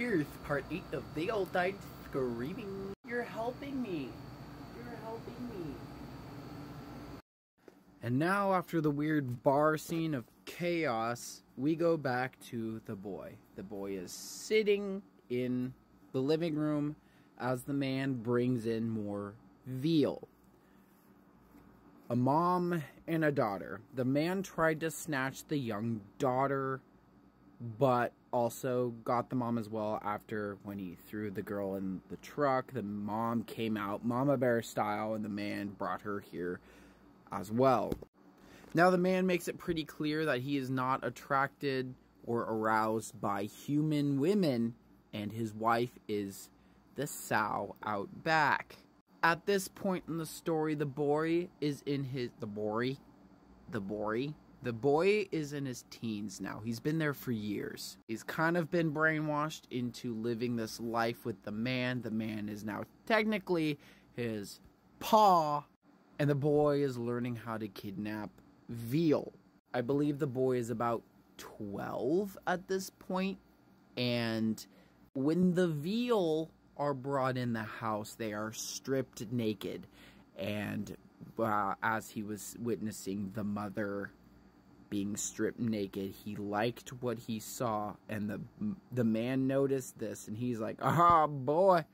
Here's part 8 of They All Died Screaming. You're helping me. You're helping me. And now, after the weird bar scene of chaos, we go back to the boy. The boy is sitting in the living room as the man brings in more veal. A mom and a daughter. The man tried to snatch the young daughter, but also got the mom as well after when he threw the girl in the truck. The mom came out, mama bear style, and the man brought her here as well. Now, the man makes it pretty clear that he is not attracted or aroused by human women, and his wife is the sow out back. At this point in the story, the boy is in his. The boy? The boy? The boy is in his teens now. He's been there for years. He's kind of been brainwashed into living this life with the man. The man is now technically his paw, and the boy is learning how to kidnap veal. I believe the boy is about 12 at this point. and when the veal are brought in the house, they are stripped naked. And uh, as he was witnessing the mother being stripped naked, he liked what he saw, and the the man noticed this, and he's like, "Ah, oh, boy,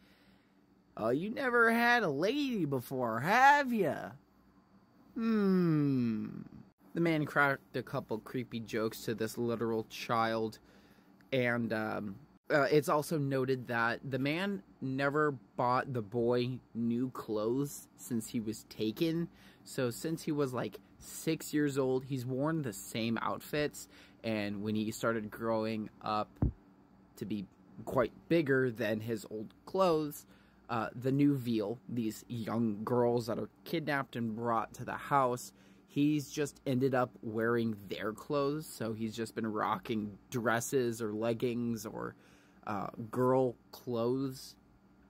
oh, you never had a lady before, have you?" Hmm. The man cracked a couple creepy jokes to this literal child, and um, uh, it's also noted that the man never bought the boy new clothes since he was taken. So since he was like six years old, he's worn the same outfits. And when he started growing up to be quite bigger than his old clothes, uh, the new veal, these young girls that are kidnapped and brought to the house, he's just ended up wearing their clothes. So he's just been rocking dresses or leggings or uh, girl clothes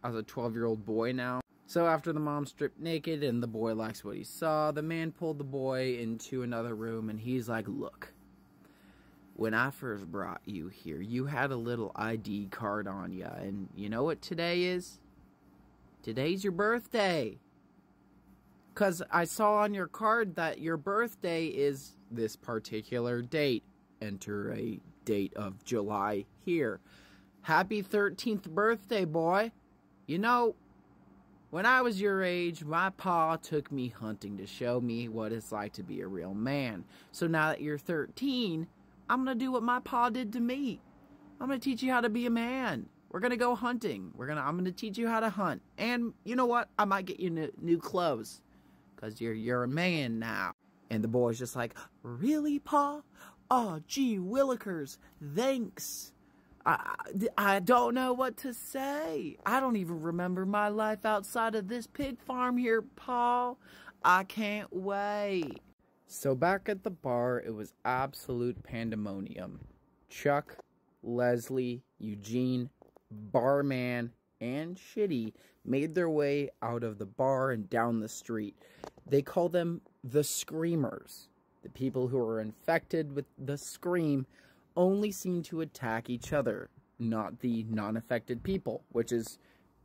as a 12 year old boy now. So after the mom stripped naked and the boy likes what he saw, the man pulled the boy into another room and he's like, Look, when I first brought you here, you had a little ID card on you. And you know what today is? Today's your birthday. Because I saw on your card that your birthday is this particular date. Enter a date of July here. Happy 13th birthday, boy. You know, when I was your age, my pa took me hunting to show me what it's like to be a real man. So now that you're 13, I'm going to do what my pa did to me. I'm going to teach you how to be a man. We're going to go hunting. We're going to I'm going to teach you how to hunt. And you know what? I might get you new, new clothes cuz you're you're a man now. And the boy's just like, "Really, pa? Oh, gee willikers. Thanks." I, I don't know what to say. I don't even remember my life outside of this pig farm here, Paul. I can't wait. So back at the bar, it was absolute pandemonium. Chuck, Leslie, Eugene, Barman, and Shitty made their way out of the bar and down the street. They call them the Screamers. The people who are infected with the Scream only seem to attack each other, not the non-affected people, which is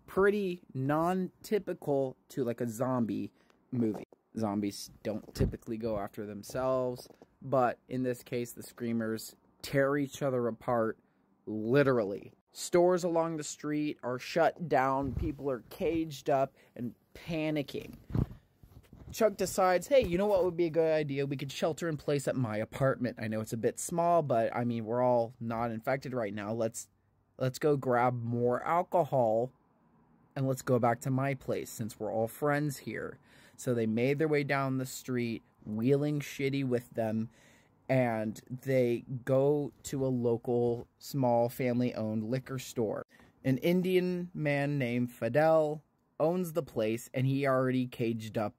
pretty non-typical to like a zombie movie. Zombies don't typically go after themselves, but in this case, the screamers tear each other apart literally. Stores along the street are shut down, people are caged up and panicking. Chuck decides, hey, you know what would be a good idea? We could shelter in place at my apartment. I know it's a bit small, but I mean, we're all not infected right now. Let's let's go grab more alcohol and let's go back to my place since we're all friends here. So they made their way down the street, wheeling shitty with them, and they go to a local small family-owned liquor store. An Indian man named Fidel owns the place and he already caged up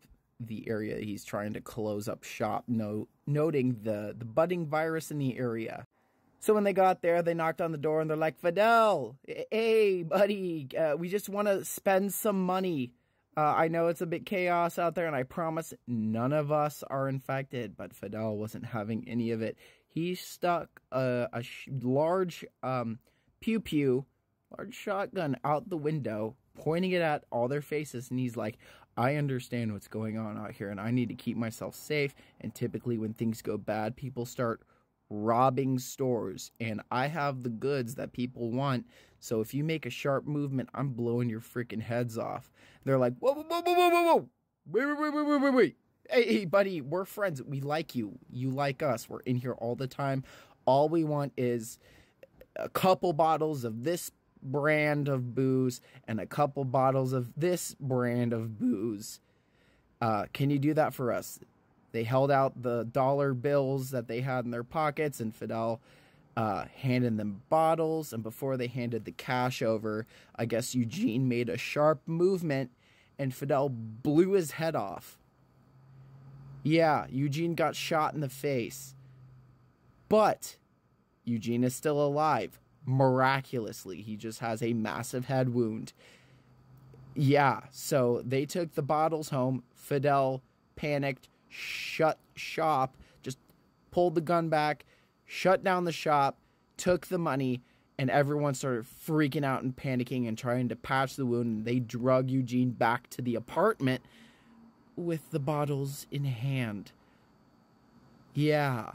the area he's trying to close up shop, no, noting the, the budding virus in the area. So when they got there, they knocked on the door and they're like, Fidel, hey, buddy, uh, we just want to spend some money. Uh, I know it's a bit chaos out there, and I promise none of us are infected, but Fidel wasn't having any of it. He stuck a, a large um, pew pew large shotgun out the window, pointing it at all their faces, and he's like, I understand what's going on out here, and I need to keep myself safe. And typically, when things go bad, people start robbing stores, and I have the goods that people want. So if you make a sharp movement, I'm blowing your freaking heads off. They're like, whoa, whoa, whoa, whoa, whoa, whoa, wait, wait, wait, wait, wait, wait, wait. Hey, hey, buddy, we're friends. We like you. You like us. We're in here all the time. All we want is a couple bottles of this brand of booze and a couple bottles of this brand of booze. Uh, can you do that for us? They held out the dollar bills that they had in their pockets, and Fidel uh, handed them bottles. And before they handed the cash over, I guess Eugene made a sharp movement, and Fidel blew his head off. Yeah, Eugene got shot in the face. But Eugene is still alive miraculously. He just has a massive head wound. Yeah, so they took the bottles home. Fidel panicked, shut shop, just pulled the gun back, shut down the shop, took the money, and everyone started freaking out and panicking and trying to patch the wound. And they drug Eugene back to the apartment with the bottles in hand. Yeah.